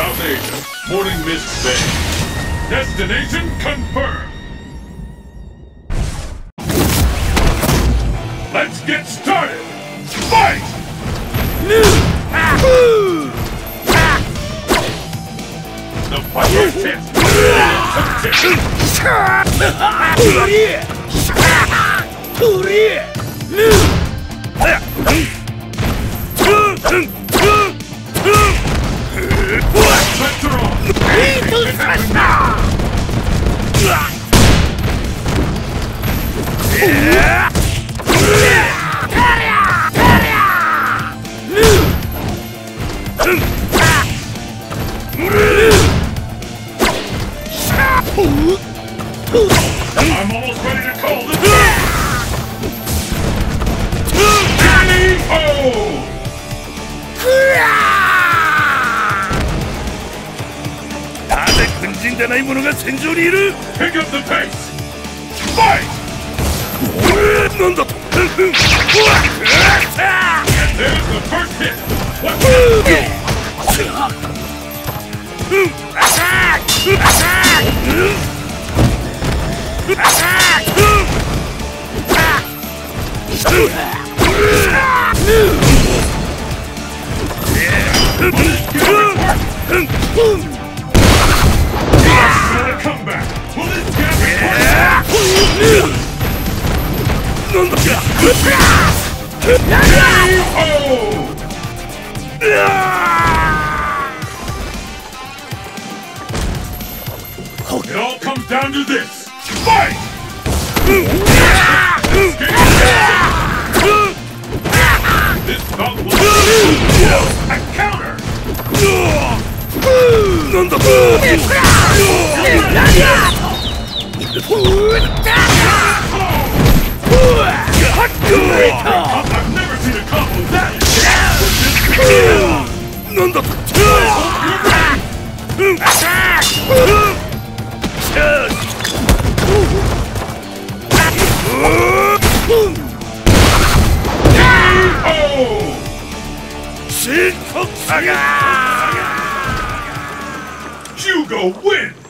South Asia, Morning Mist Bay. Destination confirmed. Let's get started. Fight! The final test. Sets I'm almost ready to call! Pick up the pace! Fight! What a comeback. Will this get Oh! It all comes down to this. Fight! this dog will a counter! I've never seen a combo that! Attack! Shin Hugo wins!